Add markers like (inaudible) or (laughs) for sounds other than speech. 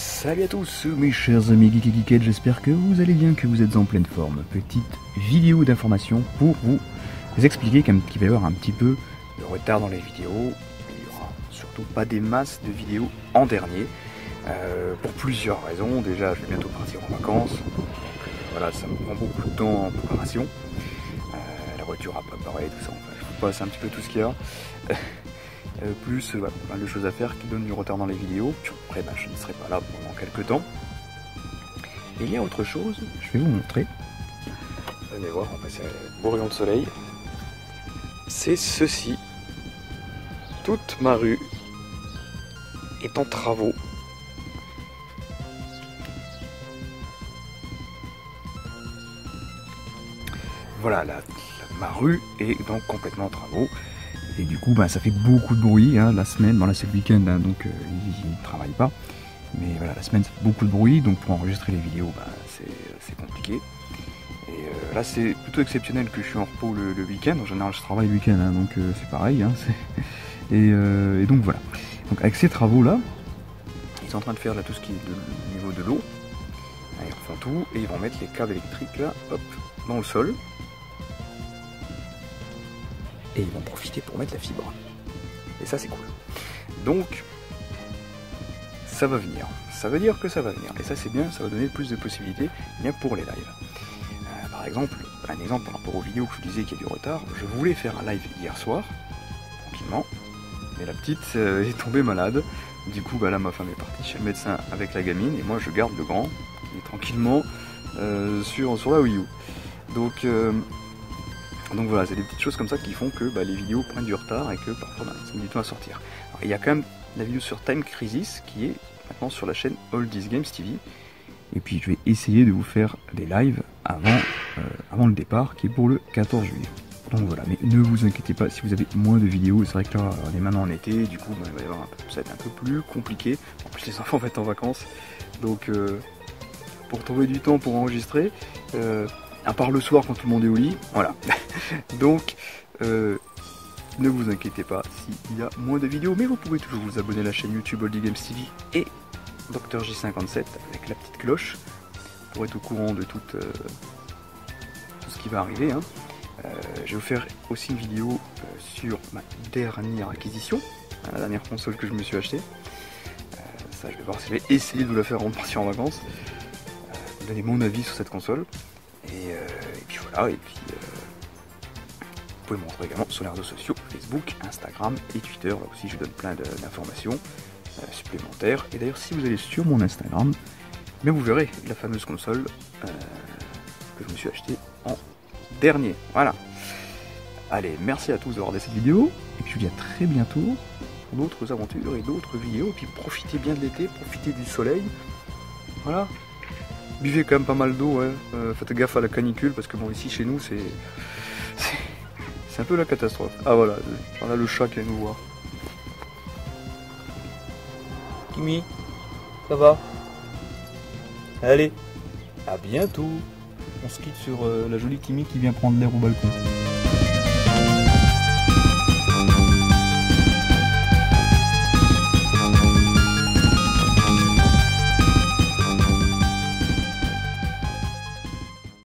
Salut à tous mes chers amis geek j'espère que vous allez bien, que vous êtes en pleine forme. Petite vidéo d'information pour vous expliquer qu'il va y avoir un petit peu de retard dans les vidéos. Il n'y aura surtout pas des masses de vidéos en dernier. Euh, pour plusieurs raisons. Déjà, je vais bientôt partir en vacances. Voilà, ça me prend beaucoup de temps en préparation. Euh, la voiture à préparer, tout ça. Enfin, je vous passe un petit peu tout ce qu'il y a. plus voilà, pas mal de choses à faire qui donnent du retard dans les vidéos. Puis après, bah, je ne serai pas là pendant quelques temps. Et il y a autre chose, je vais vous montrer. Vous allez voir, on va passer à bourrion de soleil. C'est ceci. Toute ma rue est en travaux voilà, la, ma rue est donc complètement en travaux. Et du coup, bah, ça fait beaucoup de bruit hein, la semaine. Bon, là, c'est le week-end, hein, donc euh, ils ne travaillent pas. Mais voilà, la semaine, ça fait beaucoup de bruit. Donc, pour enregistrer les vidéos, bah, c'est compliqué. Et euh, là, c'est plutôt exceptionnel que je suis en repos le, week-end. En général, je travaille le week-end, hein, donc euh, c'est pareil. (laughs) Et, et, donc, voilà. Donc, avec ces travaux-là, ils sont en train de faire là tout ce qui est au niveau de l'eau. Ils refont tout et ils vont mettre les câbles électriques là, hop, dans le sol et ils vont profiter pour mettre la fibre. Et ça c'est cool. Donc ça va venir. Ça veut dire que ça va venir. Et ça c'est bien, ça va donner plus de possibilités bien pour les lives. Euh, par exemple, un exemple par rapport aux vidéos que je vous disais qu'il y a du retard, je voulais faire un live hier soir, tranquillement, mais la petite euh, est tombée malade. Du coup, bah là, ma femme est partie chez le médecin avec la gamine, et moi, je garde le grand, qui tranquillement euh, sur, sur la Wii U. Donc, donc voilà, c'est des petites choses comme ça qui font que bah, les vidéos prennent du retard et que parfois bah, ça met du temps à sortir. il y a quand même la vidéo sur Time Crisis qui est maintenant sur la chaîne All These Games TV. Et puis je vais essayer de vous faire des lives avant, euh, le départ qui est pour le 14 juillet. Donc voilà, mais ne vous inquiétez pas si vous avez moins de vidéos. C'est vrai que là, on est maintenant en été, du coup, bah, ça va être un peu plus compliqué. En plus, les enfants vont être en vacances. Donc, euh, pour trouver du temps pour enregistrer, euh, à part le soir quand tout le monde est au lit. Voilà. (laughs) Donc, euh, ne vous inquiétez pas s'il y a moins de vidéos, mais vous pouvez toujours vous abonner à la chaîne YouTube Oldie Games TV et Dr J57 avec la petite cloche pour être au courant de tout, euh, ce qui va arriver. Hein. Euh, je vais vous faire aussi une vidéo sur ma dernière acquisition, hein, la dernière console que je me suis achetée. ça, je vais voir si je essayer de vous la faire de partir en vacances. donner mon avis sur cette console. Euh, et, puis voilà, et puis euh, vous pouvez me montrer également sur les réseaux sociaux, Facebook, Instagram et Twitter. Là aussi je donne plein d'informations euh, supplémentaires. Et d'ailleurs si vous allez sur mon Instagram, mais vous verrez la fameuse console que je me suis acheté en dernier. Voilà. Allez, merci à tous d'avoir regardé cette vidéo. Et puis je vous dis à très bientôt pour d'autres aventures et d'autres vidéos. Et puis profitez bien de l'été, profitez du soleil. Voilà, Buvez quand même pas mal d'eau, euh, faites gaffe à la canicule parce que bon ici chez nous c'est. C'est un peu la catastrophe. Ah voilà, voilà le chat qui vient nous voir. Kimi, ça va? Allez, à bientôt On se quitte sur euh, la jolie Kimi qui vient prendre l'air au balcon.